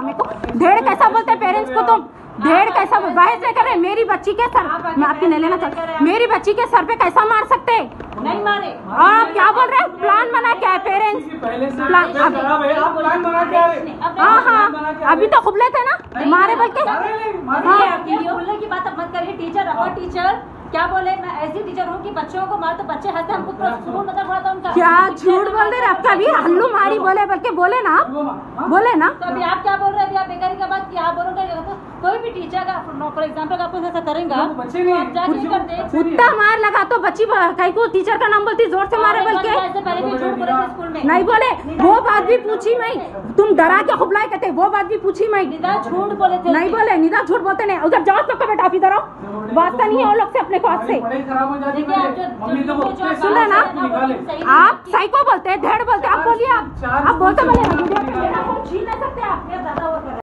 मेरे को? ढेड़ कैसा बोलते हैं पेरेंट्स को तुम? ढेड़ कैसा बहस नहीं कर। रहे मेरी बच्ची के सर मैं आपकी नहीं लेना चाहती मेरी बच्ची के सर पे कैसा मार सकते नहीं मारे। आप क्या बोल रहे हैं? प्लान बना क्या है पेरेंट्स प्लान है। आप प्लान बना के हाँ? हाँ अभी तो खुबले थे ना? मारे बोल के हाँ। टीचर टीचर क्या बोले? मैं ऐसी टीचर हूँ कि बच्चों को मार तो बच्चे हँसते हमको मतलब क्या झूठ बोल दे रहे? आपका भी हल्लू मारी बोले बल्कि बोले ना आप हाँ? बोले ना। तो अभी आप क्या बोल रहे हैं अभी आप बेकारी का बात की आप बोलोगे तो कोई भी टीचर का फॉर एग्ज़ाम्पल आपको ऐसा करेगा वो नहीं तो मार लगा तो बच्ची कहीं को टीचर का नाम बोलती ज़ोर से मारे बोल के पहले भी झूठ बोले में। नहीं बोले वो बात भी पूछी मैं तुम डरा के खुबलाए कहते वो बात भी पूछी मैं झूठ बोले थे नहीं बोले निदा झूठ बोलते नहीं। उधर जाओ सबका बेटा आप इधर आओ। वास्ता नहीं है वो लोग से अपने को हाथ से। हो है तो सुना ना? आप साइको बोलते हैं धेड़ बोलते हैं। आप बोलिए आप। आप बोलते बोले नहीं सकते आप।